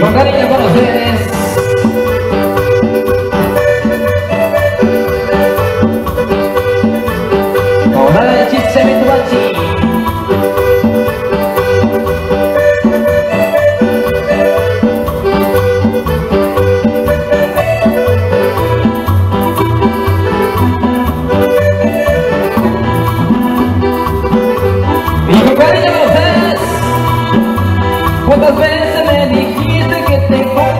往高一点帮我一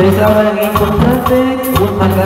Tres ahora que un marcador.